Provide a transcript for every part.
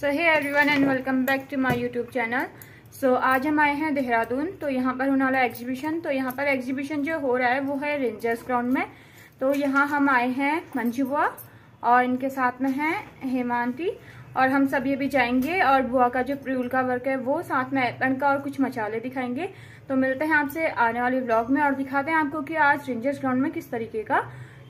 So hey everyone and welcome back to my YouTube channel so आज हम आए हैं देहरादून। तो यहाँ पर होने वाला एग्जीबिशन तो यहाँ पर एग्जीबिशन जो हो रहा है वो है रेंजर्स ग्राउंड में। तो यहाँ हम आए हैं मंजू बुआ और इनके साथ में है हेमांती। और हम सभी भी जाएँगे और बुआ का जो प्रियूल का वर्क है वो साथ में एपन का और कुछ मचाले दिखाएँगे। तो मिलते हैं आपसे आने वाले ब्लॉग में और दिखाते हैं आपको कि आज रेंजर्स ग्राउंड में किस तरीके का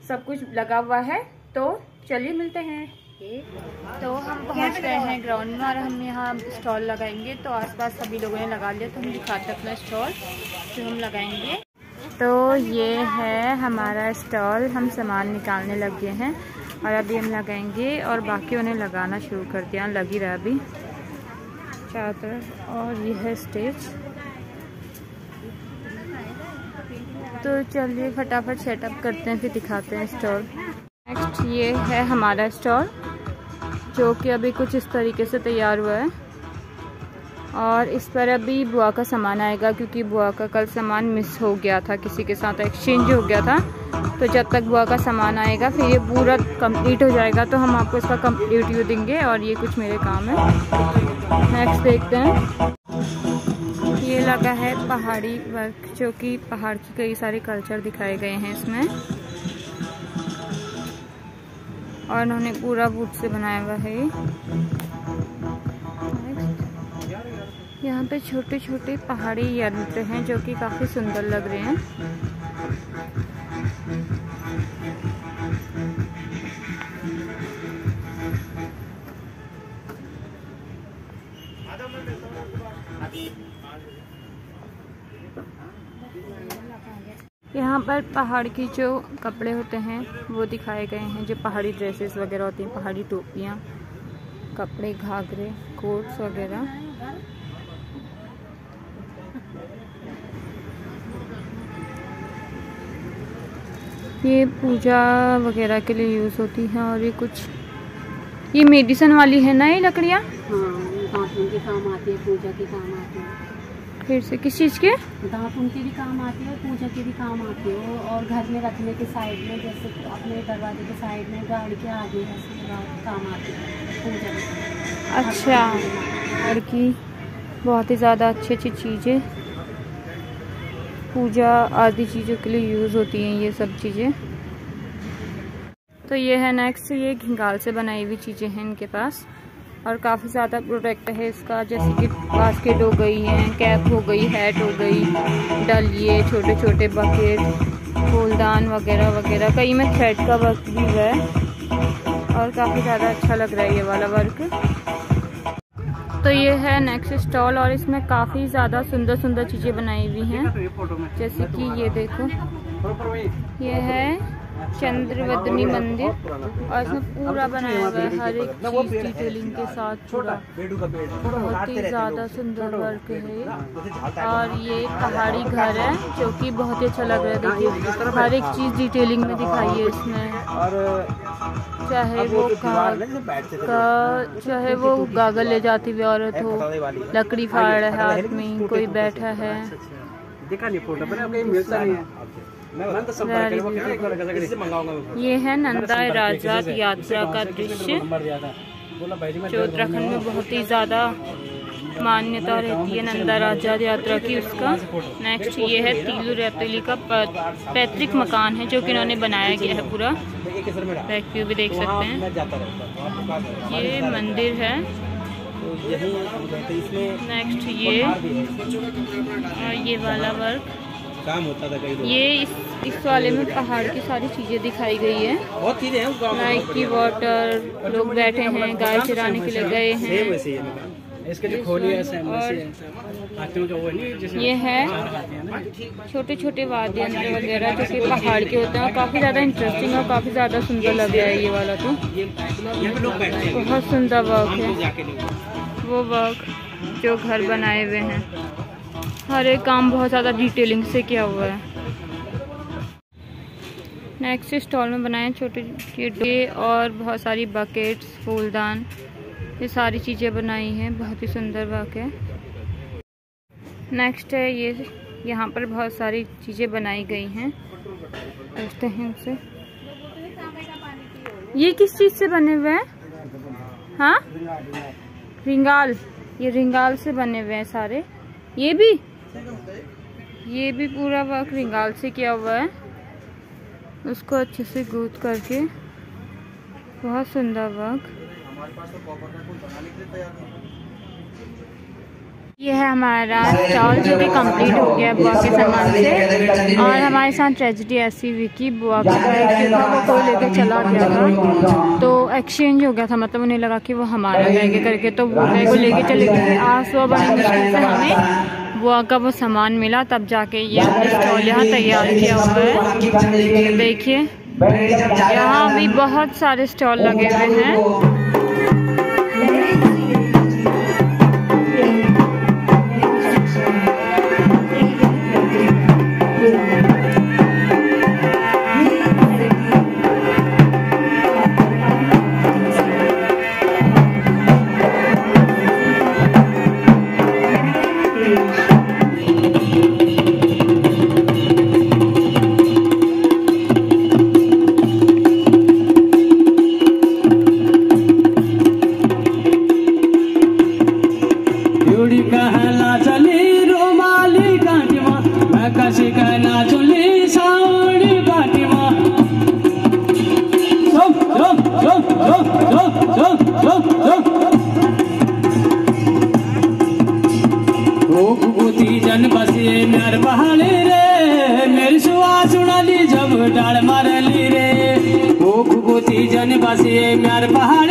सब कुछ लगा हुआ है। तो चलिए मिलते हैं। तो हम पहुँच गए हैं ग्राउंड में और हम यहाँ स्टॉल लगाएँगे। तो आसपास सभी लोगों ने लगा लिया तो हम दिखाते अपना स्टॉल जो हम लगाएँगे। तो ये है हमारा स्टॉल हम सामान निकालने लग गए हैं और अभी हम लगाएँगे और बाकी उन्हें लगाना शुरू कर दिया। लग ही रहा अभी। चारों और ये है स्टेज तो चलिए फटाफट सेटअप करते हैं, फिर दिखाते हैं स्टॉल नेक्स्ट ये है हमारा स्टॉल जो कि अभी कुछ इस तरीके से तैयार हुआ है। और इस पर अभी बुआ का सामान आएगा, क्योंकि बुआ का कल सामान मिस हो गया था, किसी के साथ एक्सचेंज हो गया था। तो जब तक बुआ का सामान आएगा, फिर ये पूरा कंप्लीट हो जाएगा तो हम आपको इसका कंप्लीट व्यू देंगे, और ये कुछ मेरे काम है। नेक्स्ट देखते हैं। ये लगा है पहाड़ी वर्क जो कि पहाड़ की कई सारे कल्चर दिखाए गए हैं इसमें। और उन्होंने पूरा बूट से बनाया हुआ है यहाँ पे छोटे छोटे पहाड़ी यंत्र हैं जो कि काफ़ी सुंदर लग रहे हैं। यहाँ पर पहाड़ की जो कपड़े होते हैं, वो दिखाए गए हैं, जो पहाड़ी ड्रेसेस वगैरह होती हैं, पहाड़ी टोपियाँ, कपड़े, घाघरे कोट्स वगैरह। ये पूजा वगैरह के लिए यूज़ होती है और ये कुछ, ये मेडिसन वाली है ना ये लकड़ियाँ? हाँ के काम आती है, पूजा के काम आती है। फिर से? किस चीज़ के? दातुन के भी काम आती है पूजा के भी काम आती है और घर में रखने के साइड में जैसे अपने दरवाजे के साइड में गाड़ी के आगे काम आती है पूजा अच्छा। लड़की बहुत ही ज़्यादा अच्छी अच्छी चीज़ें। पूजा आदि चीज़ों के लिए यूज़ होती हैं ये सब चीज़ें। तो ये है नेक्स्ट ये घिंगाल से बनाई हुई चीज़ें हैं इनके पास। और काफ़ी ज़्यादा प्रोडक्ट है इसका, जैसे कि बास्केट हो गई है कैप हो गई हैट हो गई, डलिए छोटे छोटे बकेट फूलदान वगैरह वगैरह। कई में थ्रेड का वर्क भी है। और काफ़ी ज़्यादा अच्छा लग रहा है ये वाला वर्क तो ये है नेक्स्ट स्टॉल और इसमें काफ़ी ज़्यादा सुंदर सुंदर चीज़ें बनाई हुई हैं। जैसे कि ये देखो। ये है चंद्रवदनी मंदिर और इसमें पूरा बनाया है हर एक चीज़ डिटेलिंग के साथ पूरा। बहुत ही ज़्यादा सुंदर वर्क है। और ये पहाड़ी घर है जो कि बहुत ही अच्छा लग रहा है। देखिए हर एक चीज़ डिटेलिंग में दिखाई है इसमें। चाहे वो का चाहे वो गागल ले जाती हुई औरत हो लकड़ी फाड़ रहा है आदमी कोई बैठा है। देखा नहीं फ़ोटो पर मिलता नहीं है। ये है नंदा राजा यात्रा का दृश्य जो उत्तराखंड में बहुत ही ज़्यादा मान्यता रहती है नंदा राजा यात्रा की उसका नेक्स्ट ये है तीलू रैतली का पैतृक मकान है जो कि इन्होंने बनाया गया है। पूरा बैक व्यू भी देख सकते हैं ये मंदिर है नेक्स्ट ये और ये वाला वर्क काम होता था कई ये इस इस वाले में पहाड़ की सारी चीज़ें दिखाई गई है। बहुत चीज़ें हैं लाइक की वाटर लोग बैठे हैं गाय चराने के लिए गए हैं। इसके जो खोली है और ये है छोटे छोटे वाद्य वगैरह जो कि पहाड़ के होते हैं और काफ़ी ज़्यादा इंटरेस्टिंग और काफ़ी ज़्यादा सुंदर लग रहा है ये वाला तो। बहुत सुंदर वर्क है। वो वर्क जो घर बनाए हुए हैं। हर एक काम बहुत ज़्यादा डिटेलिंग से किया हुआ है। नेक्स्ट स्टॉल में बनाए छोटे छोटे और बहुत सारी बकेट्स फूलदान, ये सारी चीज़ें बनाई हैं, बहुत ही सुंदर वर्क है नेक्स्ट है ये, यहाँ पर बहुत सारी चीज़ें बनाई गई हैं। देखते हैं उसे। ये किस चीज़ से बने हुए हैं? हाँ? रिंगाल। ये रिंगाल से बने हुए हैं सारे। ये भी? ये भी पूरा वर्क रिंगाल से किया हुआ है। उसको अच्छे से गूद करके। बहुत सुंदर वर्क। ये है हमारा स्टॉल जो कि कंप्लीट हो गया बुआ के सामान से। और हमारे साथ ट्रेजिडी ऐसी हुई कि बुआ का बैग जो था वो कोई लेके चला गया था। तो एक्सचेंज हो गया था मतलब उन्हें लगा कि वो हमारा बैग करके। तो वो बैग को लेके चले गए। आज सुबह बड़ी मुश्किल से हमें बुआ का वो सामान मिला, तब जाके ये स्टॉल यहाँ तैयार किया हुआ है। देखिए, यहाँ भी बहुत सारे स्टॉल लगे हुए हैं।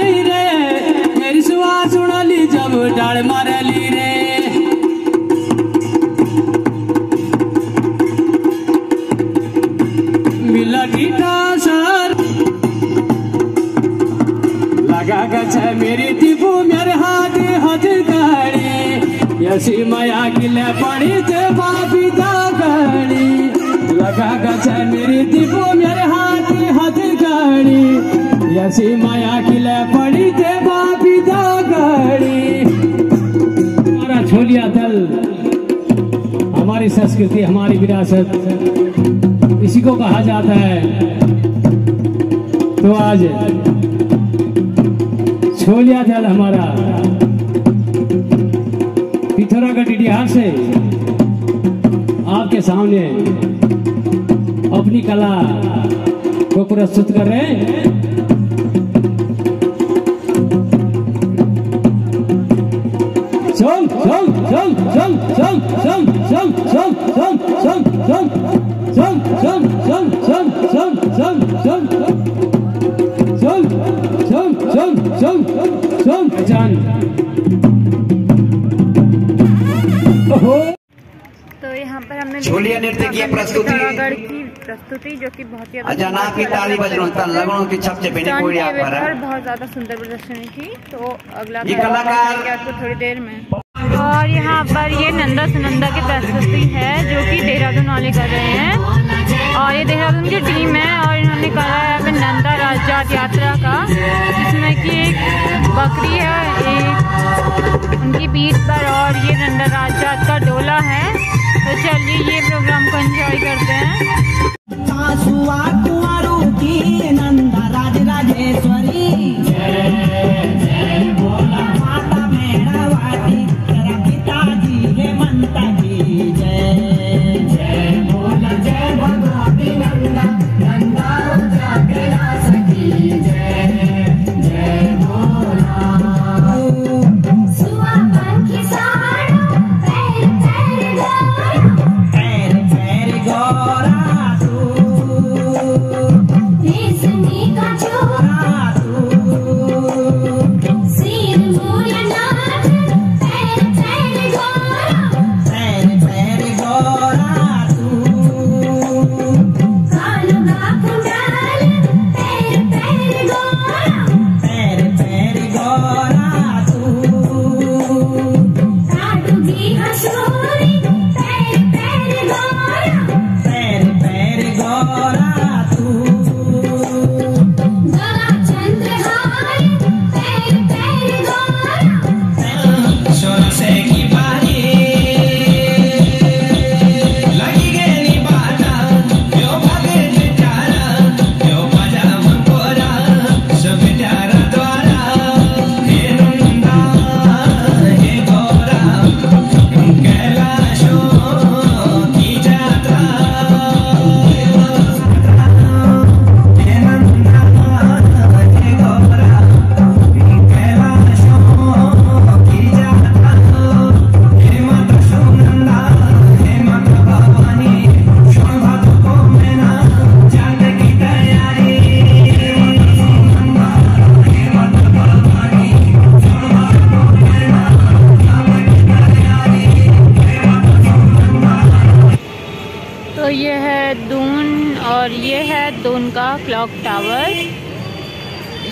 मेर रे। मेरी सुआ सुनाली जब डाल मारली रे। मिला सर। लगा गछ मेरी दीपू, मेरे हाथ हाथ गाड़ी। यसी माया किले पड़ी थे बापी दा गाड़ी। लगा गछ यसी माया किले पड़ी थे बापी दा गाड़ी। हमारा छोलिया दल, हमारी संस्कृति, हमारी विरासत, इसी को कहा जाता है। तो आज छोलिया दल हमारा पिथौरागढ़ इतिहास से आपके सामने अपनी कला को प्रस्तुत कर रहे हैं। जान तो यहाँ पर हमने झूलिया नृत्य की प्रस्तुति। की प्रस्तुति। जो कि बहुत ही अजाना की ताली तन लगनो की छप छपे बहुत ज़्यादा सुंदर प्रदर्शनी की। तो अगला आपको थोड़ी देर में। और यहाँ पर ये नंदा सुनंदा की प्रस्तुति है जो कि देहरादून वाले कर रहे हैं। और ये देहरादून की टीम है और इन्होंने करा है नंदा राजजात यात्रा का, जिसमें कि एक बकरी है, एक उनकी पीठ पर और ये नंदा राजजात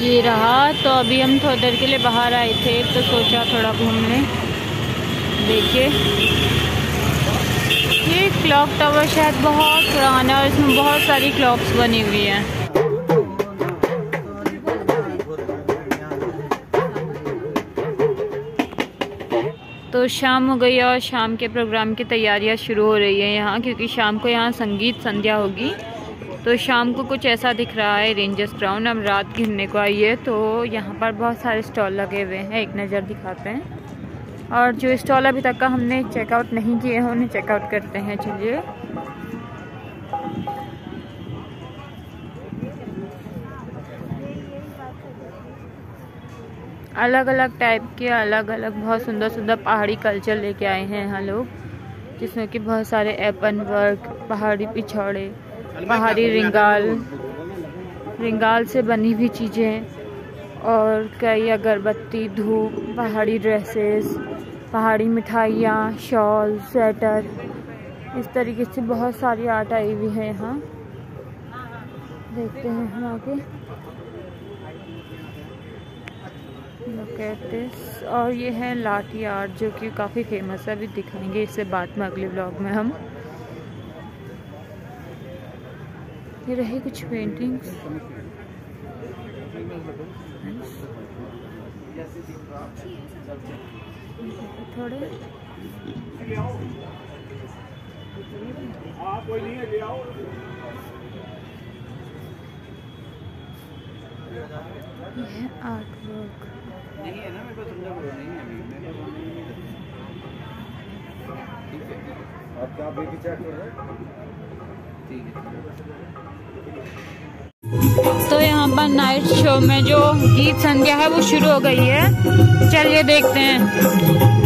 ये रहा तो अभी हम थोड़ी देर के लिए बाहर आए थे तो सोचा थोड़ा घूम लें देखिए। ये क्लॉक टावर शायद बहुत पुराना है, और इसमें बहुत सारी क्लॉक्स बनी हुई हैं। तो शाम हो गई और शाम के प्रोग्राम की तैयारियाँ शुरू हो रही है यहाँ, क्योंकि शाम को यहाँ संगीत संध्या होगी। तो शाम को कुछ ऐसा दिख रहा है रेंजर्स ग्राउंड हम रात घिरने को आई है तो यहाँ पर बहुत सारे स्टॉल लगे हुए हैं, एक नज़र दिखाते हैं। और जो स्टॉल अभी तक का हमने चेकआउट नहीं किए हैं, उन्हें चेकआउट करते हैं, चलिए। अलग अलग टाइप के अलग अलग बहुत सुंदर सुंदर पहाड़ी कल्चर लेके आए हैं यहाँ लोग, जिसमें कि बहुत सारे एपन वर्क पहाड़ी पिछौड़े। पहाड़ी रिंगाल रिंगाल से बनी हुई चीज़ें और कई अगरबत्ती, धूप पहाड़ी ड्रेसेस पहाड़ी मिठाइयाँ शॉल स्वेटर इस तरीके से बहुत सारी आर्ट आई हुई है यहाँ। देखते हैं हम आगे। और ये है लाठी आर्ट जो कि काफ़ी फ़ेमस है। अभी दिखाएँगे इससे बाद में अगले ब्लॉग में हम। ये रही कुछ पेंटिंग्स थोड़े। ये आर्ट वर्क नहीं है ना मेरे पास नहीं है अभी आप क्या बेबी चेक कर रहे है? तो यहाँ पर नाइट शो में जो गीत संध्या है, वो शुरू हो गई है। चलिए देखते हैं।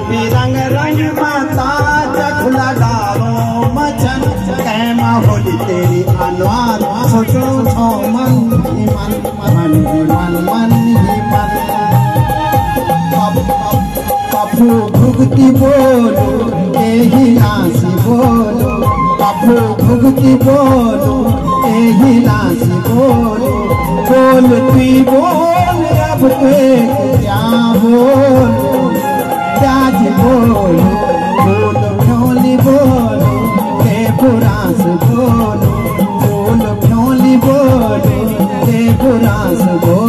रंग बिरंग रंग माता, चखला डालो मच्छर कैमा होली तेरी अनवार छोटो छो मन ही मन मन ही मन मन ही मन। पप्पू भुगती बोलो एही राशि बोलो। पप्पू भुगती बोलो एही राशि बोलो बोल। तुई बोल, अब क्या बोलो? बोलो बोल फ्योली बोलो ते बुरास बोलो बोल फ्योली बोलो ते बुरास बोलो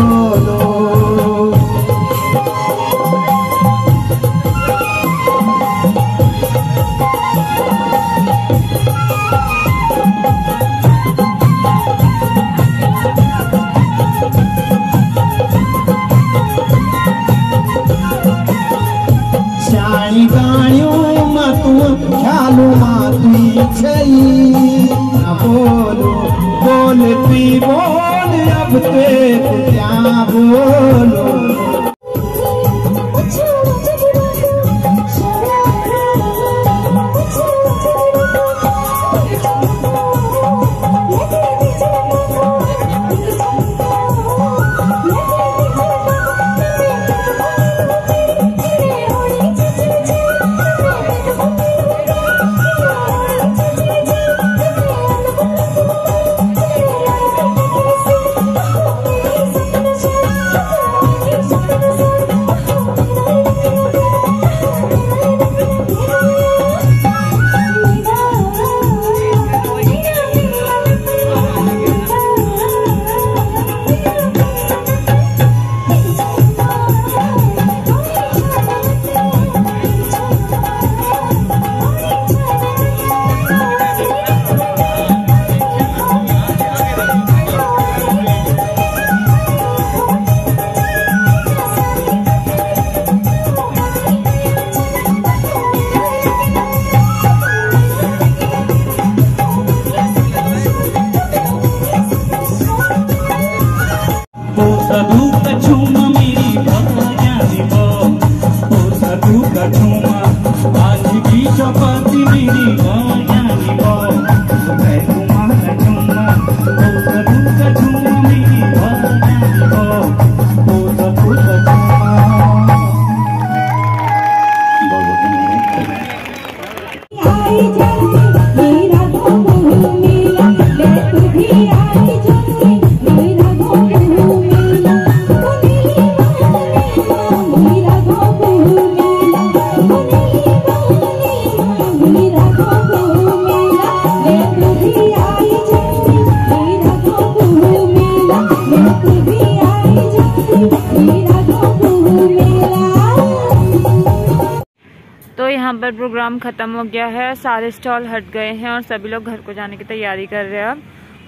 यहाँ पर प्रोग्राम ख़त्म हो गया है, सारे स्टॉल हट गए हैं और सभी लोग घर को जाने की तैयारी कर रहे हैं अब।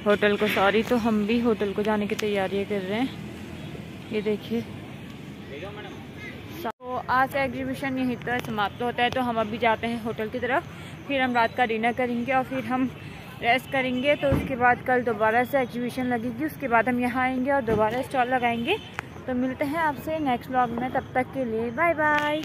होटल को, सॉरी तो हम भी होटल को जाने की तैयारी कर रहे हैं। ये देखिए। तो आज का एग्जीबिशन यहीं पर समाप्त होता है तो हम अभी जाते हैं होटल की तरफ़। फिर हम रात का डिनर करेंगे और फिर हम रेस्ट करेंगे तो उसके बाद कल दोबारा से एग्जीबिशन लगेगी, उसके बाद हम यहाँ आएँगे और दोबारा स्टॉल लगाएँगे। तो मिलते हैं आपसे नेक्स्ट ब्लॉग में, तब तक के लिए बाय बाय